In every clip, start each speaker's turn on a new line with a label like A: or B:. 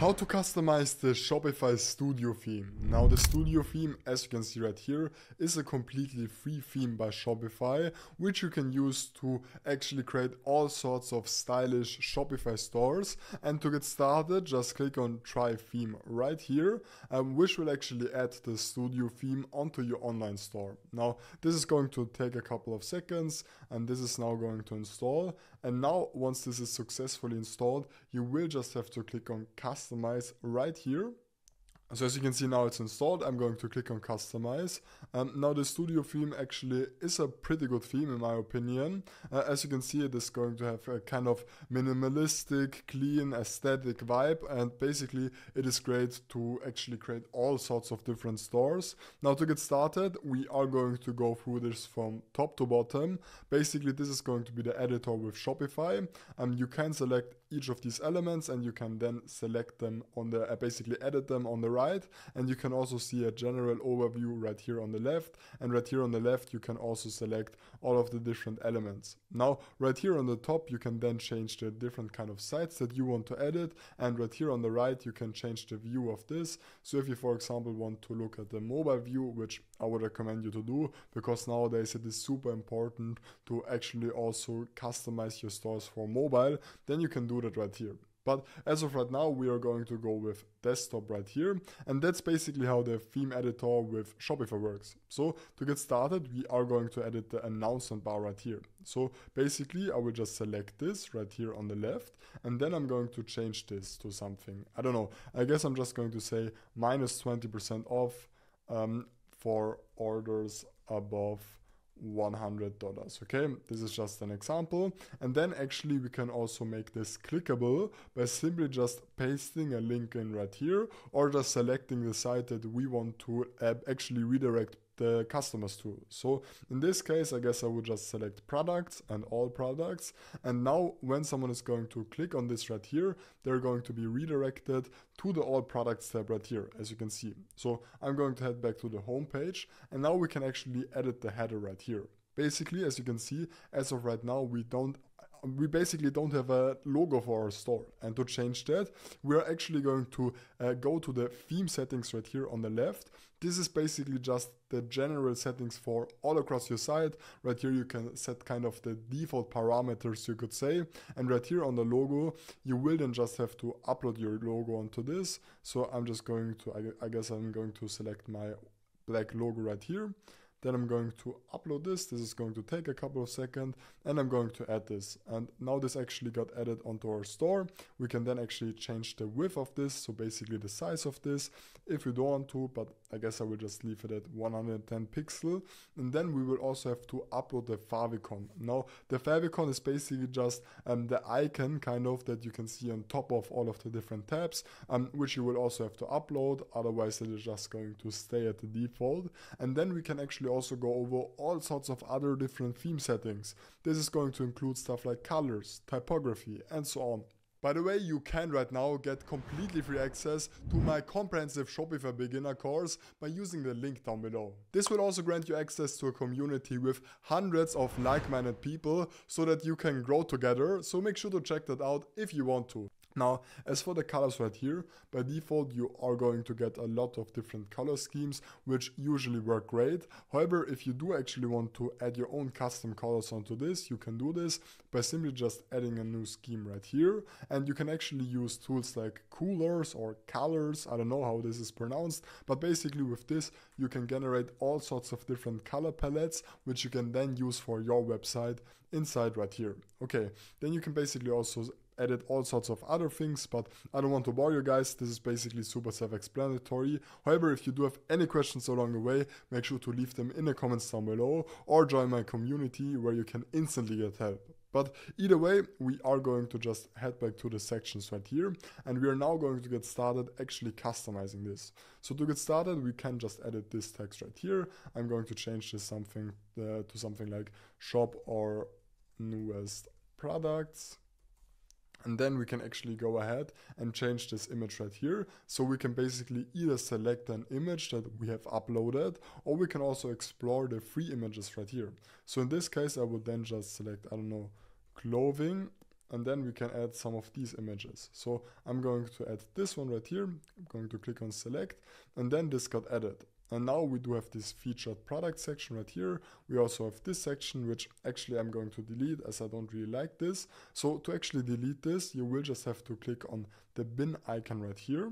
A: How to customize the Shopify Studio theme. Now the Studio theme, as you can see right here, is a completely free theme by Shopify, which you can use to actually create all sorts of stylish Shopify stores. And to get started, just click on try theme right here, um, which will actually add the Studio theme onto your online store. Now this is going to take a couple of seconds and this is now going to install. And now once this is successfully installed, you will just have to click on custom customize right here so as you can see now it's installed, I'm going to click on customize. Um, now the studio theme actually is a pretty good theme in my opinion. Uh, as you can see it is going to have a kind of minimalistic, clean, aesthetic vibe and basically it is great to actually create all sorts of different stores. Now to get started we are going to go through this from top to bottom. Basically this is going to be the editor with Shopify. Um, you can select each of these elements and you can then select them on the, uh, basically edit them on the right and you can also see a general overview right here on the left and right here on the left you can also select all of the different elements. Now right here on the top you can then change the different kind of sites that you want to edit and right here on the right you can change the view of this. So if you for example want to look at the mobile view which I would recommend you to do because nowadays it is super important to actually also customize your stores for mobile then you can do that right here. But as of right now, we are going to go with desktop right here. And that's basically how the theme editor with Shopify works. So to get started, we are going to edit the announcement bar right here. So basically, I will just select this right here on the left. And then I'm going to change this to something. I don't know. I guess I'm just going to say minus 20% off um, for orders above $100 okay? This is just an example. And then actually we can also make this clickable by simply just pasting a link in right here or just selecting the site that we want to uh, actually redirect the customers to. So in this case, I guess I would just select products and all products. And now when someone is going to click on this right here, they're going to be redirected to the all products tab right here, as you can see. So I'm going to head back to the home page and now we can actually edit the header right here. Basically, as you can see, as of right now, we don't we basically don't have a logo for our store. And to change that, we're actually going to uh, go to the theme settings right here on the left. This is basically just the general settings for all across your site. Right here you can set kind of the default parameters you could say. And right here on the logo, you will then just have to upload your logo onto this. So I'm just going to, I guess I'm going to select my black logo right here. Then I'm going to upload this. This is going to take a couple of seconds and I'm going to add this. And now this actually got added onto our store. We can then actually change the width of this. So basically the size of this if you don't want to, but I guess I will just leave it at 110 pixel. And then we will also have to upload the favicon. Now the favicon is basically just um, the icon kind of that you can see on top of all of the different tabs, um, which you will also have to upload. Otherwise it is just going to stay at the default. And then we can actually also go over all sorts of other different theme settings. This is going to include stuff like colors, typography, and so on. By the way, you can right now get completely free access to my comprehensive Shopify beginner course by using the link down below. This will also grant you access to a community with hundreds of like-minded people so that you can grow together, so make sure to check that out if you want to. Now, as for the colors right here, by default you are going to get a lot of different color schemes, which usually work great. However, if you do actually want to add your own custom colors onto this, you can do this by simply just adding a new scheme right here. And you can actually use tools like coolers or colors, I don't know how this is pronounced, but basically with this, you can generate all sorts of different color palettes, which you can then use for your website inside right here. Okay, then you can basically also added all sorts of other things, but I don't want to bore you guys. This is basically super self-explanatory. However, if you do have any questions along the way, make sure to leave them in the comments down below or join my community where you can instantly get help. But either way, we are going to just head back to the sections right here and we are now going to get started actually customizing this. So to get started, we can just edit this text right here. I'm going to change this something uh, to something like shop or newest products and then we can actually go ahead and change this image right here. So we can basically either select an image that we have uploaded or we can also explore the free images right here. So in this case, I would then just select, I don't know, clothing and then we can add some of these images. So I'm going to add this one right here. I'm going to click on select and then this got added. And now we do have this featured product section right here. We also have this section, which actually I'm going to delete as I don't really like this. So to actually delete this, you will just have to click on the bin icon right here.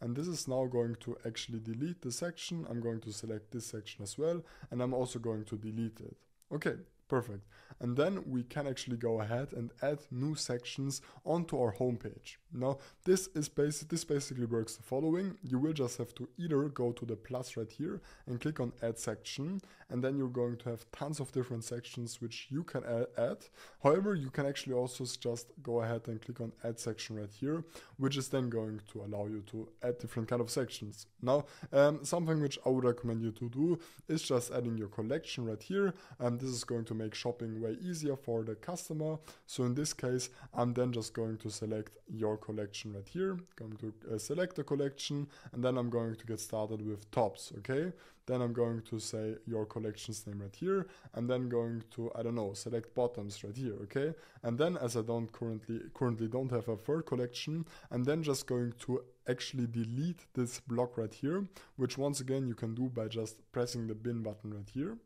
A: And this is now going to actually delete the section. I'm going to select this section as well. And I'm also going to delete it. Okay, perfect. And then we can actually go ahead and add new sections onto our homepage. Now, this is basic, this basically works the following. You will just have to either go to the plus right here and click on add section, and then you're going to have tons of different sections which you can add. However, you can actually also just go ahead and click on add section right here, which is then going to allow you to add different kind of sections. Now, um, something which I would recommend you to do is just adding your collection right here. And this is going to make shopping way easier for the customer. So in this case, I'm then just going to select your collection right here. Going to uh, select the collection and then I'm going to get started with tops, okay? Then I'm going to say your collection's name right here and then going to, I don't know, select bottoms right here, okay? And then as I don't currently, currently don't have a third collection, I'm then just going to actually delete this block right here, which once again you can do by just pressing the bin button right here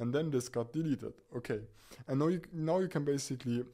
A: and then this got deleted. Okay, and now you now you can basically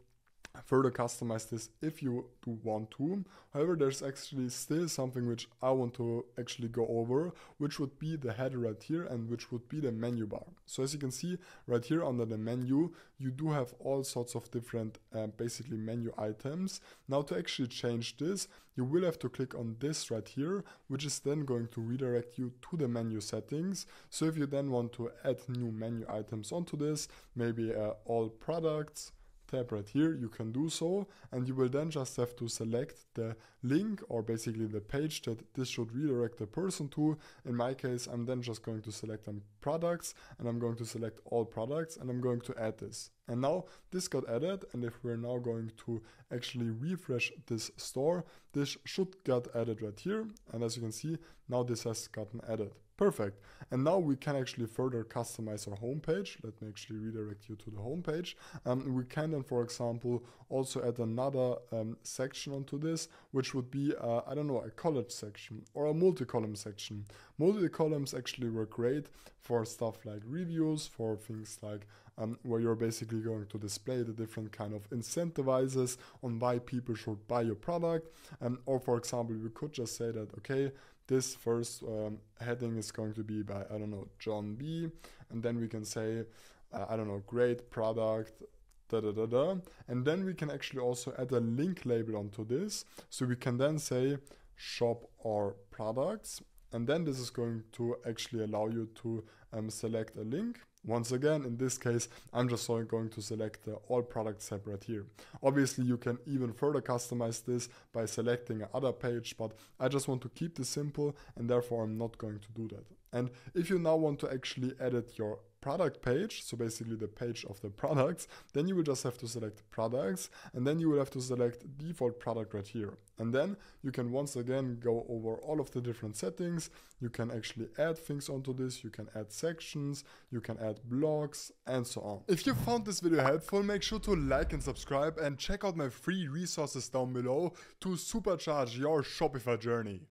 A: further customize this if you do want to. However, there's actually still something which I want to actually go over, which would be the header right here and which would be the menu bar. So as you can see right here under the menu, you do have all sorts of different uh, basically menu items. Now to actually change this, you will have to click on this right here, which is then going to redirect you to the menu settings. So if you then want to add new menu items onto this, maybe uh, all products, tab right here, you can do so and you will then just have to select the link or basically the page that this should redirect the person to. In my case, I'm then just going to select on products and I'm going to select all products and I'm going to add this. And now this got added and if we're now going to actually refresh this store, this should get added right here. And as you can see, now this has gotten added. Perfect. And now we can actually further customize our homepage. Let me actually redirect you to the homepage. Um, we can then, for example, also add another um, section onto this, which would be, uh, I don't know, a collage section or a multi-column section. Multi-columns actually work great for stuff like reviews, for things like um, where you're basically going to display the different kind of incentivizes on why people should buy your product. Um, or for example, we could just say that, okay, this first um, heading is going to be by, I don't know, John B. And then we can say, uh, I don't know, great product, da da da da. And then we can actually also add a link label onto this. So we can then say shop our products. And then this is going to actually allow you to um, select a link. Once again, in this case, I'm just going to select the all products separate here. Obviously, you can even further customize this by selecting another page, but I just want to keep this simple and therefore I'm not going to do that. And if you now want to actually edit your product page, so basically the page of the products, then you will just have to select products and then you will have to select default product right here. And then you can once again go over all of the different settings. You can actually add things onto this, you can add sections, you can add blocks and so on. If you found this video helpful, make sure to like and subscribe and check out my free resources down below to supercharge your Shopify journey.